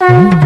mm